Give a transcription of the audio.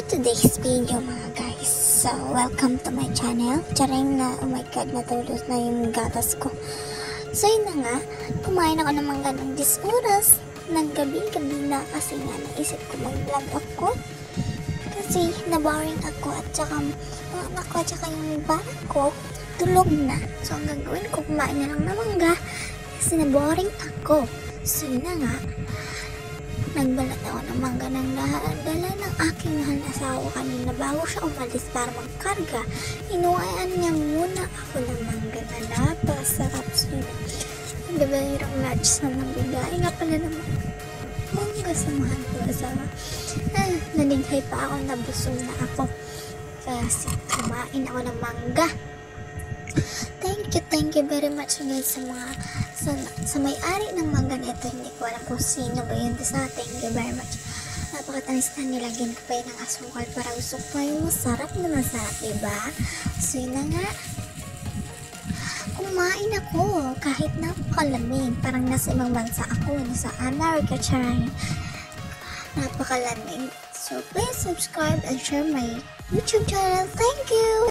for today's video mga guys. So, welcome to my channel. Charing na, oh my god, natulog na yung gatas ko. So, yun na nga, kumain ako ng mga ng 10 oras ng gabi-gabi na kasi nga naisip ko mag-vlog ako. Kasi naboring ako at saka mga anak ko at saka yung bara ko tulog na. So, ang gagawin ko, kumain na lang ng mangga kasi naboring ako. So, yun na nga, Nagbalat ako ng mangga ng dala ng aking mahal asawa kanina bago siya umalis para magkarga. Inuwayan niya muna ako ng mangga na napasarap sila. Nagbabayarang match na nabigay nga pala naman mangga sa mahal ko asawa. Ah, nalighay pa ako na busog na ako. Kasi kumain ako ng mangga. Thank you, very much guys sa mga sa, sa may-ari ng mangga na ito. Hindi ko alam kung sino ba yun. Sa thank you very much. Napakatamis na nilagyan ko pa yun ng asukal para gusto ko yung masarap na masarap, diba? So yun na nga. Kumain ako kahit napakalamig. Parang nasa ibang bansa ako. Nasa America, charing. Napakalamig. So please subscribe and share my YouTube channel. Thank you!